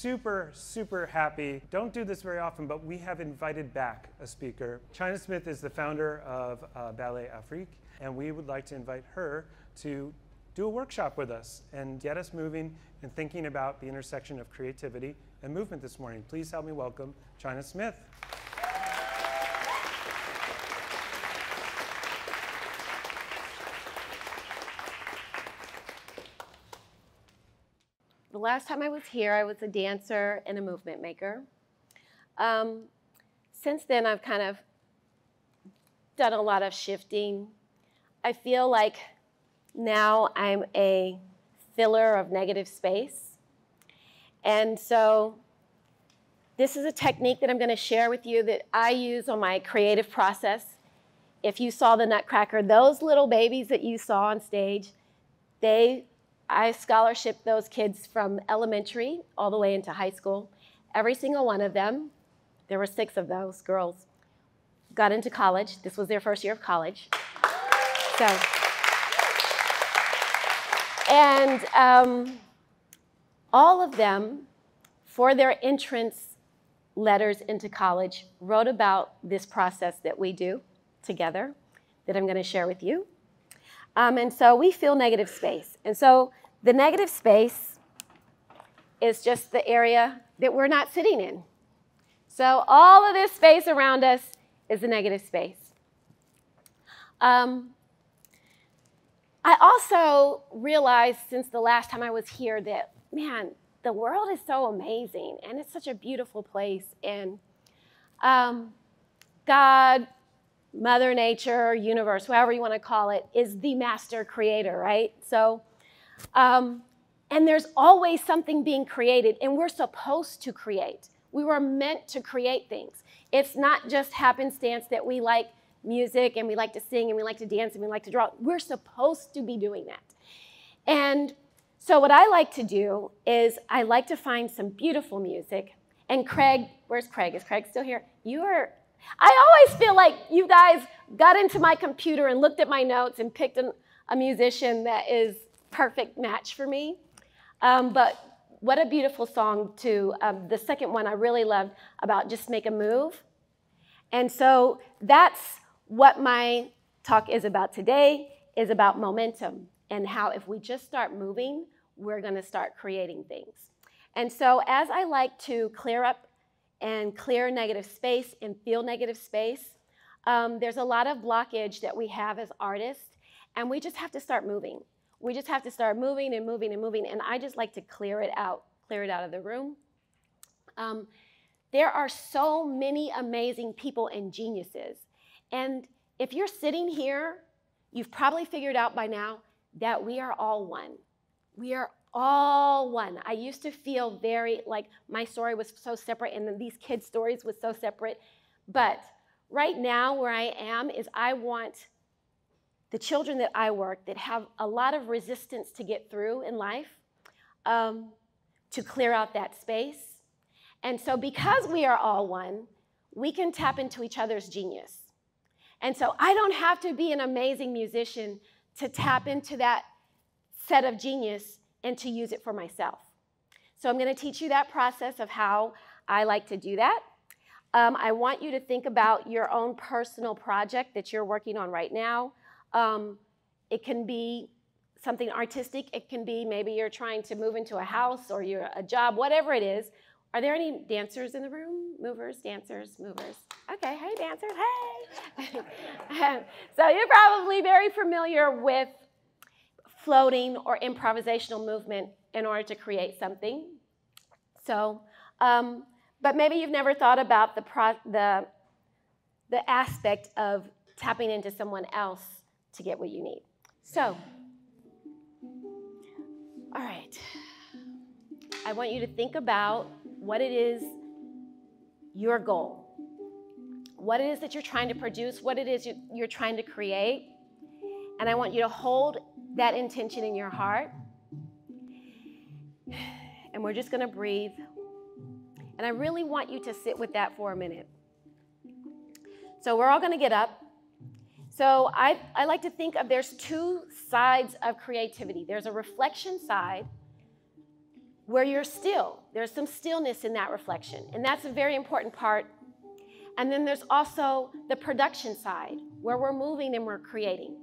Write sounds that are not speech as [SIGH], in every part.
super, super happy. Don't do this very often, but we have invited back a speaker. China Smith is the founder of uh, Ballet Afrique, and we would like to invite her to do a workshop with us and get us moving and thinking about the intersection of creativity and movement this morning. Please help me welcome China Smith. The last time I was here, I was a dancer and a movement maker. Um, since then, I've kind of done a lot of shifting. I feel like now I'm a filler of negative space. And so this is a technique that I'm going to share with you that I use on my creative process. If you saw the Nutcracker, those little babies that you saw on stage, they I scholarship those kids from elementary all the way into high school. Every single one of them, there were six of those girls, got into college. This was their first year of college. So, and um, all of them, for their entrance letters into college, wrote about this process that we do together that I'm going to share with you. Um, and so we feel negative space. And so the negative space is just the area that we're not sitting in. So all of this space around us is the negative space. Um, I also realized since the last time I was here that, man, the world is so amazing and it's such a beautiful place. And um, God, Mother Nature, universe, however you want to call it, is the master creator, right? So um, and there's always something being created, and we're supposed to create. We were meant to create things. It's not just happenstance that we like music and we like to sing and we like to dance and we like to draw. We're supposed to be doing that. And so, what I like to do is I like to find some beautiful music. And Craig, where's Craig? Is Craig still here? You are, I always feel like you guys got into my computer and looked at my notes and picked an, a musician that is perfect match for me. Um, but what a beautiful song too. Um, the second one I really loved about just make a move. And so that's what my talk is about today, is about momentum and how if we just start moving, we're gonna start creating things. And so as I like to clear up and clear negative space and feel negative space, um, there's a lot of blockage that we have as artists, and we just have to start moving. We just have to start moving and moving and moving. And I just like to clear it out, clear it out of the room. Um, there are so many amazing people and geniuses. And if you're sitting here, you've probably figured out by now that we are all one. We are all one. I used to feel very like my story was so separate and then these kids' stories was so separate. But right now, where I am is I want the children that I work that have a lot of resistance to get through in life, um, to clear out that space. And so, because we are all one, we can tap into each other's genius. And so, I don't have to be an amazing musician to tap into that set of genius and to use it for myself. So, I'm going to teach you that process of how I like to do that. Um, I want you to think about your own personal project that you're working on right now. Um, it can be something artistic. It can be maybe you're trying to move into a house or you're a job, whatever it is. Are there any dancers in the room? Movers, dancers, movers. Okay, hey dancers, hey. [LAUGHS] so you're probably very familiar with floating or improvisational movement in order to create something. So, um, but maybe you've never thought about the, the, the aspect of tapping into someone else to get what you need. So, all right. I want you to think about what it is your goal, what it is that you're trying to produce, what it is you're trying to create. And I want you to hold that intention in your heart. And we're just going to breathe. And I really want you to sit with that for a minute. So we're all going to get up. So I, I like to think of there's two sides of creativity. There's a reflection side where you're still. There's some stillness in that reflection, and that's a very important part. And then there's also the production side, where we're moving and we're creating.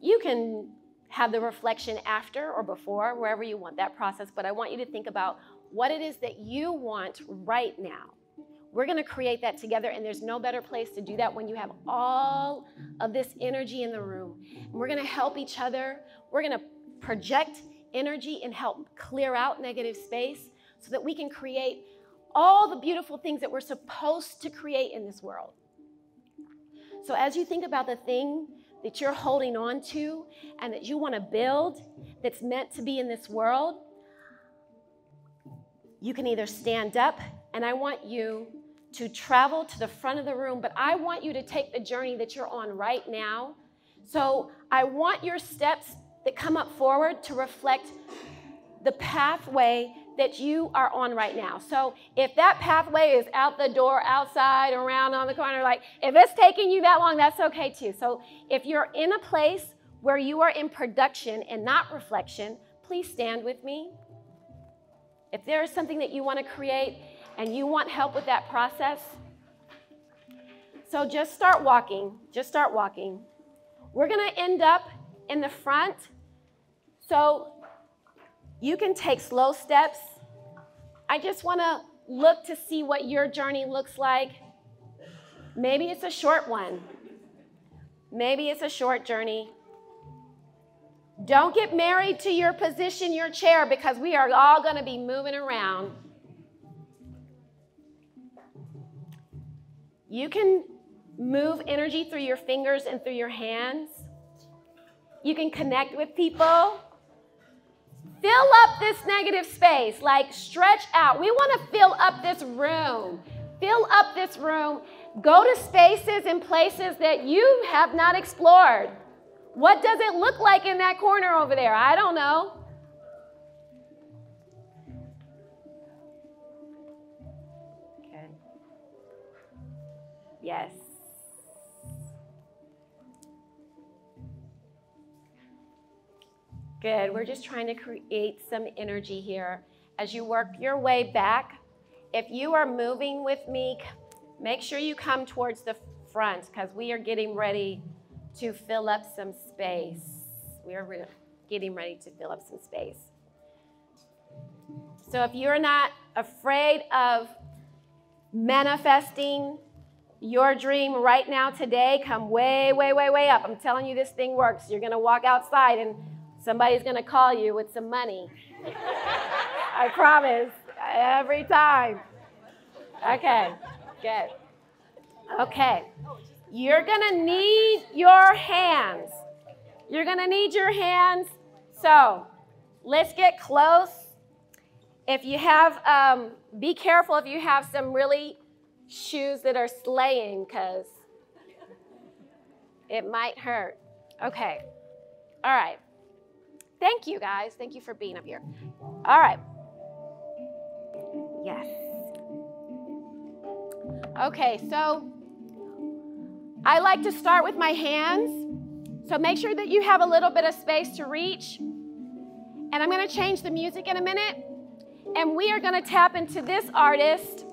You can have the reflection after or before, wherever you want that process, but I want you to think about what it is that you want right now. We're going to create that together, and there's no better place to do that when you have all of this energy in the room. And we're going to help each other. We're going to project energy and help clear out negative space so that we can create all the beautiful things that we're supposed to create in this world. So, as you think about the thing that you're holding on to and that you want to build that's meant to be in this world, you can either stand up, and I want you to travel to the front of the room, but I want you to take the journey that you're on right now. So I want your steps that come up forward to reflect the pathway that you are on right now. So if that pathway is out the door, outside, around on the corner, like if it's taking you that long, that's okay too. So if you're in a place where you are in production and not reflection, please stand with me. If there is something that you want to create and you want help with that process, so just start walking. Just start walking. We're going to end up in the front. So you can take slow steps. I just want to look to see what your journey looks like. Maybe it's a short one. Maybe it's a short journey. Don't get married to your position, your chair, because we are all going to be moving around. You can move energy through your fingers and through your hands. You can connect with people. Fill up this negative space, like stretch out. We want to fill up this room. Fill up this room. Go to spaces and places that you have not explored. What does it look like in that corner over there? I don't know. Yes. Good. We're just trying to create some energy here. As you work your way back, if you are moving with me, make sure you come towards the front because we are getting ready to fill up some space. We are re- getting ready to fill up some space. So if you're not afraid of manifesting your dream right now today, come way, way, way, way up. I'm telling you, this thing works. You're going to walk outside and somebody's going to call you with some money. [LAUGHS] I promise. Every time. Okay, good. Okay. You're going to need your hands. You're going to need your hands. So let's get close. If you have, um, be careful if you have some really shoes that are slaying because it might hurt. Okay. All right. Thank you, guys. Thank you for being up here. All right. Yes. Okay, so I like to start with my hands. So make sure that you have a little bit of space to reach. And I'm going to change the music in a minute. And we are going to tap into this artist.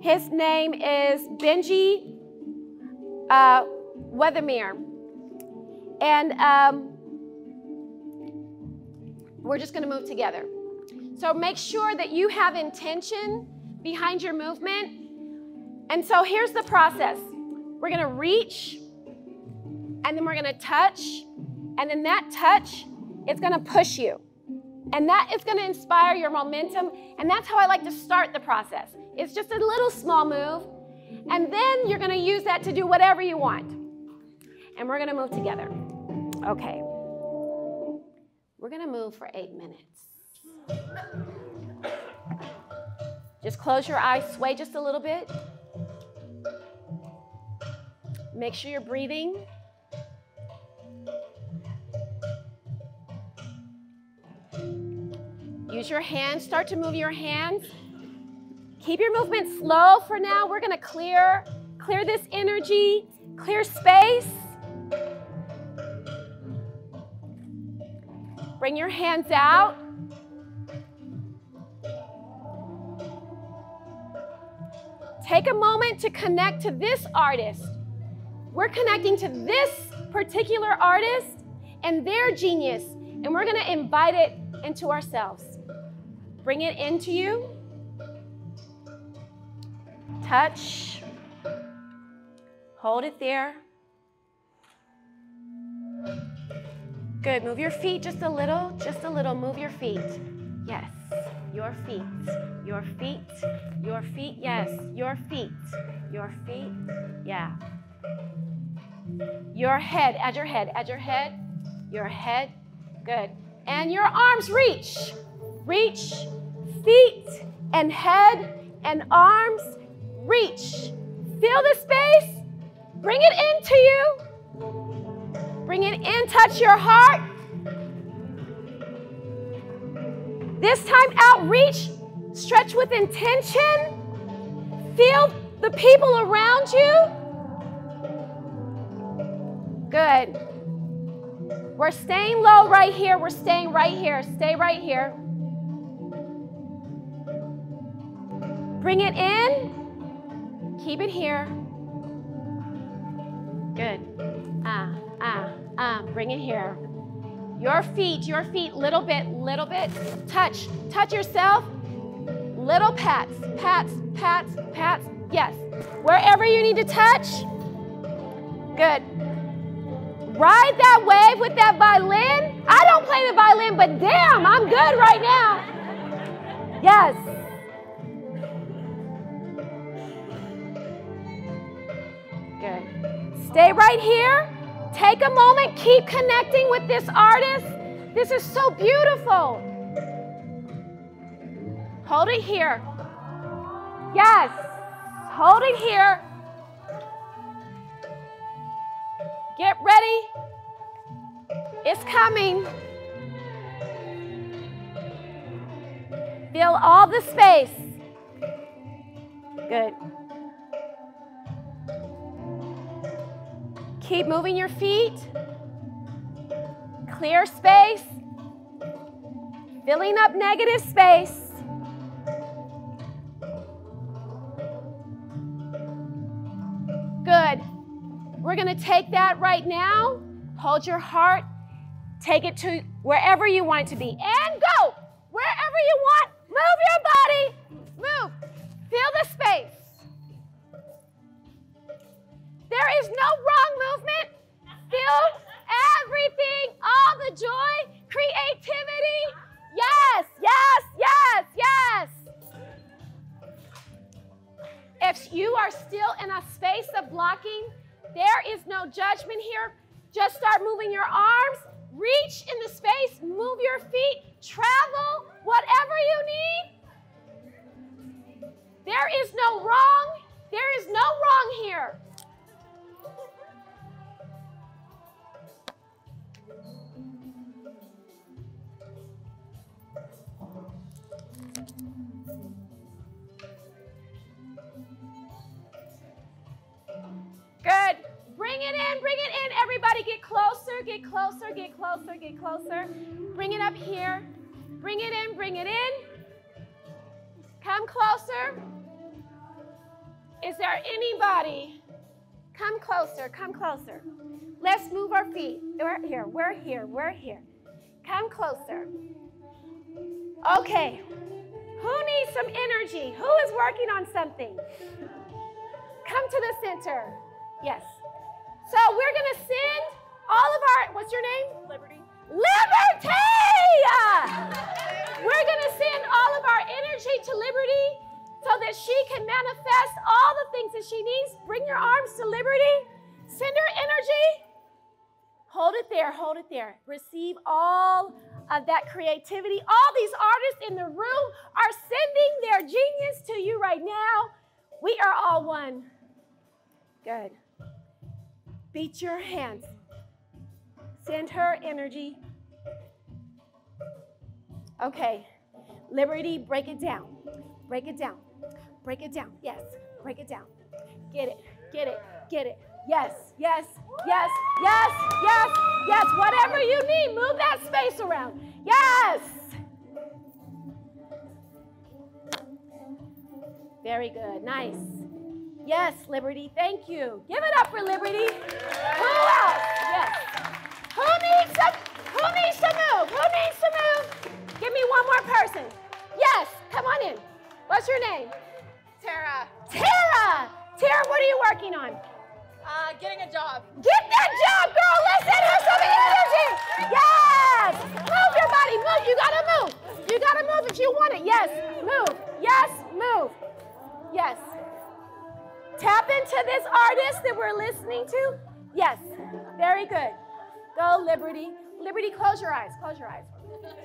His name is Benji uh, Weathermere. And um, we're just going to move together. So make sure that you have intention behind your movement. And so here's the process we're going to reach, and then we're going to touch, and then that touch is going to push you. And that is going to inspire your momentum. And that's how I like to start the process. It's just a little small move. And then you're going to use that to do whatever you want. And we're going to move together. Okay. We're going to move for eight minutes. Just close your eyes, sway just a little bit. Make sure you're breathing. Use your hands, start to move your hands. Keep your movement slow for now. We're gonna clear, clear this energy, clear space. Bring your hands out. Take a moment to connect to this artist. We're connecting to this particular artist and their genius, and we're gonna invite it into ourselves. Bring it into you. Touch. Hold it there. Good. Move your feet just a little, just a little. Move your feet. Yes. Your feet. Your feet. Your feet. Yes. Your feet. Your feet. Yeah. Your head. Add your head. Add your head. Your head. Good. And your arms reach. Reach. Feet and head and arms reach. Feel the space. Bring it into you. Bring it in, touch your heart. This time, outreach, stretch with intention. Feel the people around you. Good. We're staying low right here. We're staying right here. Stay right here. Bring it in. Keep it here. Good. Ah, ah, ah. Bring it here. Your feet, your feet, little bit, little bit. Touch, touch yourself. Little pats, pats, pats, pats. Yes. Wherever you need to touch. Good. Ride that wave with that violin. I don't play the violin, but damn, I'm good right now. Yes. Stay right here. Take a moment, keep connecting with this artist. This is so beautiful. Hold it here. Yes, hold it here. Get ready. It's coming. Fill all the space. Good. Keep moving your feet. Clear space. Filling up negative space. Good. We're going to take that right now. Hold your heart. Take it to wherever you want it to be. And go. Wherever you want. Move your body. Move. Feel the space. There is no wrong movement. Feel everything, all the joy, creativity. Yes, yes, yes, yes. If you are still in a space of blocking, there is no judgment here. Just start moving your arms, reach in the space, move closer. Is there anybody? Come closer, come closer. Let's move our feet. We're here, we're here, we're here. Come closer. Okay. Who needs some energy? Who is working on something? Come to the center. Yes. So we're going to send all of our, what's your name? Liberty. Liberty! We're going to send all of our energy to Liberty so that she can manifest all the things that she needs. Bring your arms to Liberty. Send her energy. Hold it there, hold it there. Receive all of that creativity. All these artists in the room are sending their genius to you right now. We are all one. Good. Beat your hands. Send her energy. Okay. Liberty, break it down. Break it down. Break it down. Yes. Break it down. Get it. Get it. Get it. Yes. Yes. Yes. Yes. Yes. Yes. Whatever you need, move that space around. Yes. Very good. Nice. Yes, Liberty. Thank you. Give it up for Liberty. Who else? Yes. Who needs to Who needs to move? Who needs to move? Give me one more person. Yes. Come on in. What's your name? Tara, Tara. Tara, what are you working on? uh, getting a job. Get that job, girl. Let's her some energy. Yes. Move your body. Move. You gotta move. You gotta move if you want it. Yes. Move. Yes. Move. Yes. Tap into this artist that we're listening to. Yes. Very good. Go, Liberty. Liberty, close your eyes. Close your eyes.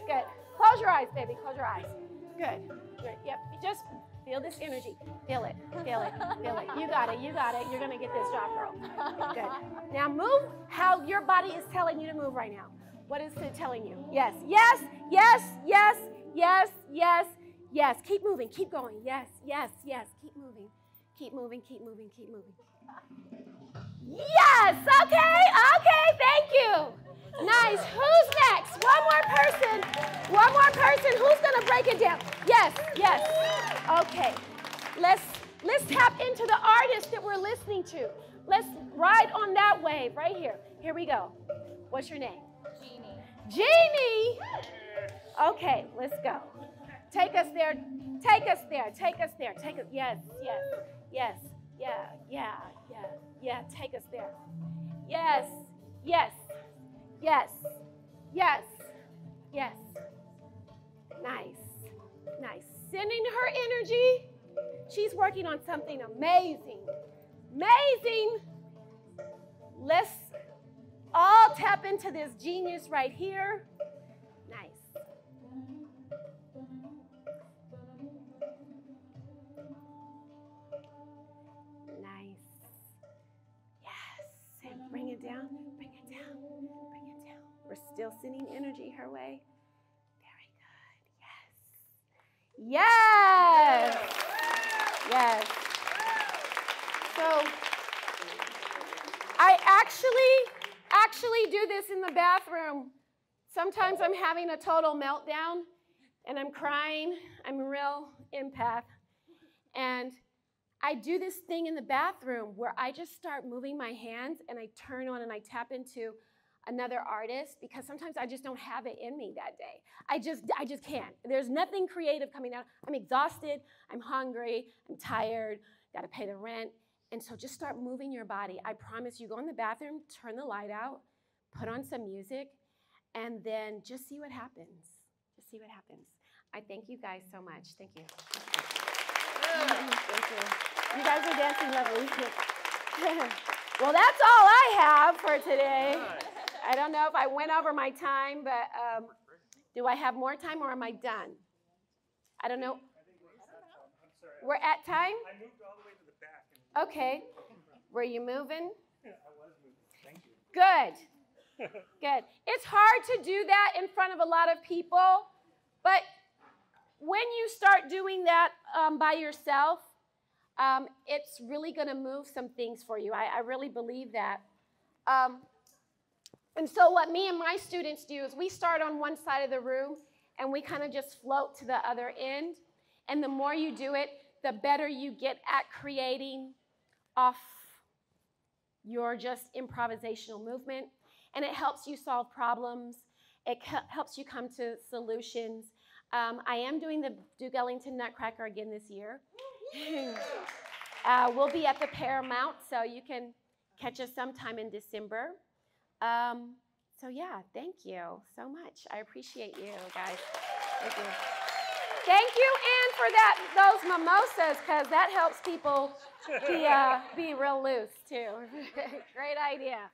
Good. Close your eyes, baby. Close your eyes. Good. Good. Yep. Just feel this energy. Feel it. Feel it. Feel it. You got it. You got it. You're going to get this job, girl. Good. Now move how your body is telling you to move right now. What is it telling you? Yes. Yes. Yes. Yes. Yes. Yes. Yes. Keep moving. Keep going. Yes. Yes. Yes. Keep moving. Keep moving. Keep moving. Keep moving. Yes. Okay. Okay. Thank you. Nice. Who's next? One more person. One more person. Who's gonna break it down? Yes. Yes. Okay. Let's let's tap into the artist that we're listening to. Let's ride on that wave right here. Here we go. What's your name? Jeannie. Jeannie. Okay, let's go. Take us there. Take us there. Take us there. Take us. Yes, yes, yes, yeah, yeah, yeah, yeah. Take us there. Yes, yes, yes, yes, yes. Nice, nice. Sending her energy. She's working on something amazing. Amazing. Let's all tap into this genius right here. We're still sending energy her way. Very good. Yes. Yes. Yes. So I actually actually do this in the bathroom. Sometimes I'm having a total meltdown and I'm crying. I'm a real empath. And I do this thing in the bathroom where I just start moving my hands and I turn on and I tap into another artist because sometimes I just don't have it in me that day. I just I just can't. There's nothing creative coming out. I'm exhausted, I'm hungry, I'm tired, got to pay the rent. And so just start moving your body. I promise you go in the bathroom, turn the light out, put on some music, and then just see what happens. Just see what happens. I thank you guys so much. Thank you. Thank you. You guys are dancing lovely. [LAUGHS] well, that's all I have for today. I don't know if I went over my time, but um, do I have more time or am I done? I don't know. We're at time? I moved all the way to the back. Okay. Were you moving? I was moving. Thank you. Good. [LAUGHS] Good. It's hard to do that in front of a lot of people, but when you start doing that um, by yourself, um, it's really going to move some things for you. I, I really believe that. Um, and so, what me and my students do is we start on one side of the room and we kind of just float to the other end. And the more you do it, the better you get at creating off your just improvisational movement. And it helps you solve problems, it helps you come to solutions. Um, I am doing the Duke Ellington Nutcracker again this year. uh, we'll be at the Paramount, so you can catch us sometime in December. Um, so yeah, thank you so much. I appreciate you guys. Thank you. Thank you, Anne, for that those mimosas, because that helps people be uh, be real loose too. [LAUGHS] Great idea.